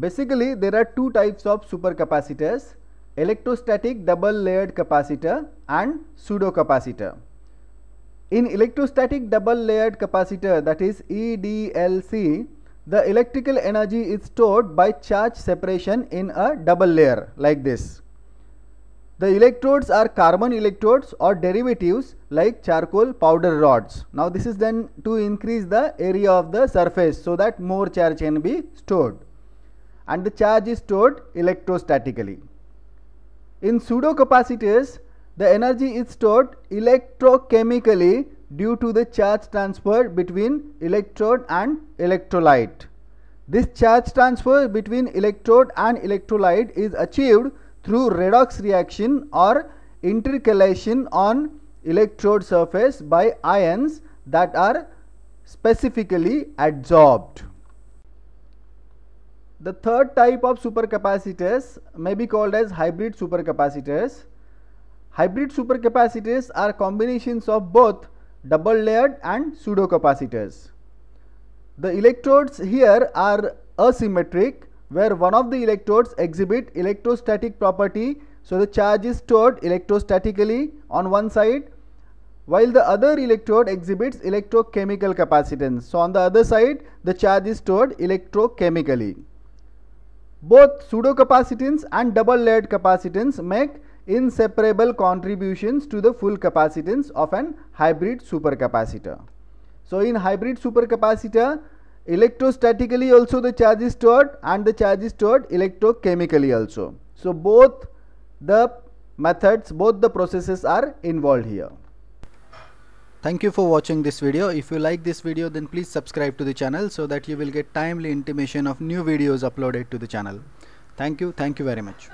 Basically, there are two types of supercapacitors electrostatic double layered capacitor and pseudo capacitor. In electrostatic double layered capacitor that is EDLC, the electrical energy is stored by charge separation in a double layer like this. The electrodes are carbon electrodes or derivatives like charcoal powder rods. Now this is done to increase the area of the surface so that more charge can be stored and the charge is stored electrostatically. In pseudocapacitors, the energy is stored electrochemically due to the charge transfer between electrode and electrolyte. This charge transfer between electrode and electrolyte is achieved through redox reaction or intercalation on electrode surface by ions that are specifically adsorbed. The third type of supercapacitors may be called as hybrid supercapacitors. Hybrid supercapacitors are combinations of both double layered and pseudo capacitors. The electrodes here are asymmetric where one of the electrodes exhibit electrostatic property so the charge is stored electrostatically on one side while the other electrode exhibits electrochemical capacitance. So, on the other side the charge is stored electrochemically. Both pseudocapacitance and double layered capacitance make inseparable contributions to the full capacitance of an hybrid supercapacitor. So, in hybrid supercapacitor electrostatically also the charge is stored and the charge is stored electrochemically also. So, both the methods both the processes are involved here. Thank you for watching this video. If you like this video then please subscribe to the channel so that you will get timely intimation of new videos uploaded to the channel. Thank you. Thank you very much.